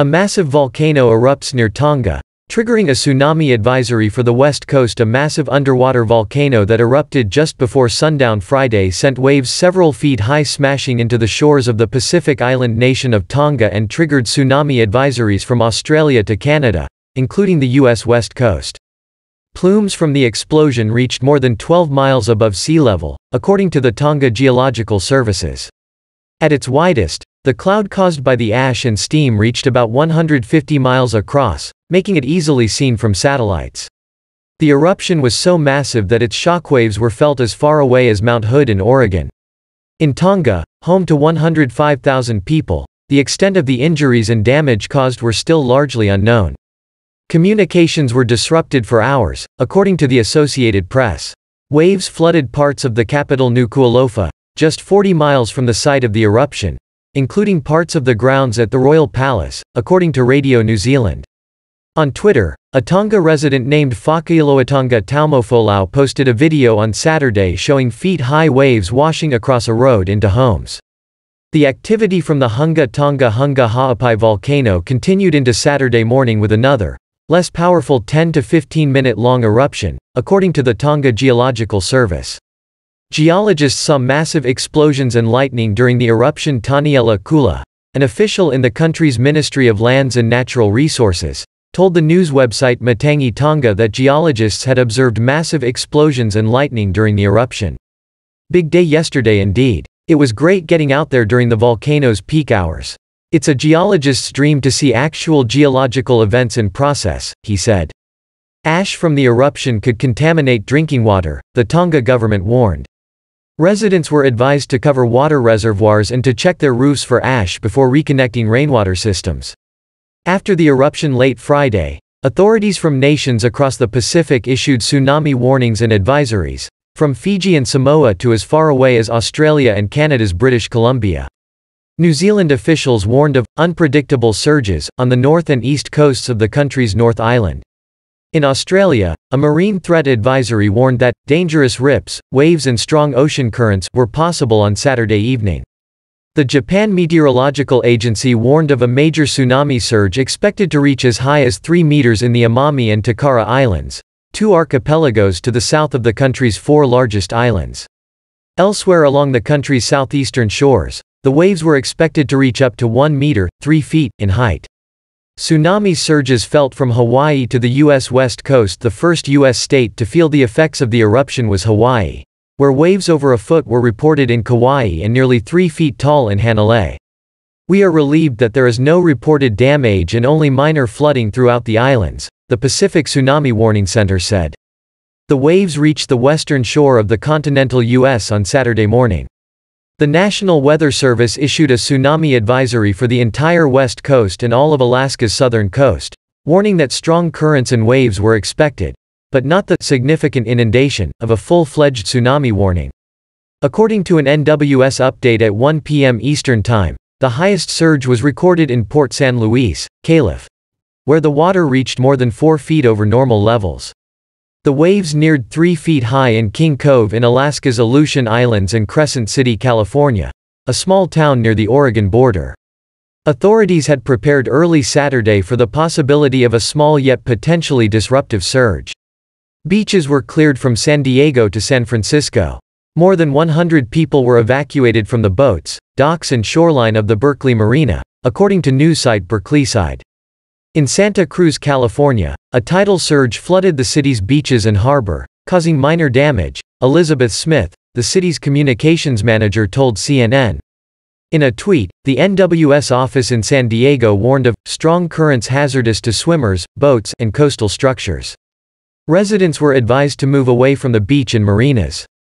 A massive volcano erupts near Tonga, triggering a tsunami advisory for the west coast. A massive underwater volcano that erupted just before sundown Friday sent waves several feet high smashing into the shores of the Pacific island nation of Tonga and triggered tsunami advisories from Australia to Canada, including the U.S. west coast. Plumes from the explosion reached more than 12 miles above sea level, according to the Tonga Geological Services. At its widest, the cloud caused by the ash and steam reached about 150 miles across, making it easily seen from satellites. The eruption was so massive that its shockwaves were felt as far away as Mount Hood in Oregon. In Tonga, home to 105,000 people, the extent of the injuries and damage caused were still largely unknown. Communications were disrupted for hours, according to the Associated Press. Waves flooded parts of the capital Nuku'alofa, just 40 miles from the site of the eruption, including parts of the grounds at the Royal Palace, according to Radio New Zealand. On Twitter, a Tonga resident named Faka'iloatonga Taumoefolau posted a video on Saturday showing feet-high waves washing across a road into homes. The activity from the Hunga Tonga Hunga Ha'apai volcano continued into Saturday morning with another, less powerful 10 to 15 minute long eruption, according to the Tonga Geological Service. Geologists saw massive explosions and lightning during the eruption Taaniela Kula, an official in the country's Ministry of Lands and Natural Resources, told the news website Matangi Tonga that geologists had observed massive explosions and lightning during the eruption. Big day yesterday indeed. It was great getting out there during the volcano's peak hours. It's a geologist's dream to see actual geological events in process, he said. Ash from the eruption could contaminate drinking water, the Tonga government warned. Residents were advised to cover water reservoirs and to check their roofs for ash before reconnecting rainwater systems. After the eruption late Friday, authorities from nations across the Pacific issued tsunami warnings and advisories, from Fiji and Samoa to as far away as Australia and Canada's British Columbia. New Zealand officials warned of unpredictable surges on the north and east coasts of the country's North Island. In Australia, a marine threat advisory warned that dangerous rips, waves and strong ocean currents were possible on Saturday evening. The Japan Meteorological Agency warned of a major tsunami surge expected to reach as high as 3 meters in the Amami and Takara Islands, two archipelagos to the south of the country's four largest islands. Elsewhere along the country's southeastern shores, the waves were expected to reach up to 1 meter, 3 feet, in height. Tsunami surges felt from Hawaii to the U.S. west coast The first U.S. state to feel the effects of the eruption was Hawaii, where waves over a foot were reported in Kauai and nearly 3 feet tall in Hanalei. We are relieved that there is no reported damage and only minor flooding throughout the islands, the Pacific Tsunami Warning Center said. The waves reached the western shore of the continental U.S. on Saturday morning. The National Weather Service issued a tsunami advisory for the entire west coast and all of Alaska's southern coast, warning that strong currents and waves were expected, but not the significant inundation of a full-fledged tsunami warning. According to an NWS update at 1 p.m. Eastern Time, the highest surge was recorded in Port San Luis, Calif, where the water reached more than 4 feet over normal levels. The waves neared 3 feet high in King Cove in Alaska's Aleutian Islands and Crescent City, California, a small town near the Oregon border. Authorities had prepared early Saturday for the possibility of a small yet potentially disruptive surge. Beaches were cleared from San Diego to San Francisco. More than 100 people were evacuated from the boats, docks and shoreline of the Berkeley Marina, according to news site Berkeleyside. In Santa Cruz, California, a tidal surge flooded the city's beaches and harbor, causing minor damage, Elizabeth Smith, the city's communications manager told CNN. In a tweet, the NWS office in San Diego warned of strong currents hazardous to swimmers, boats, and coastal structures. Residents were advised to move away from the beach and marinas.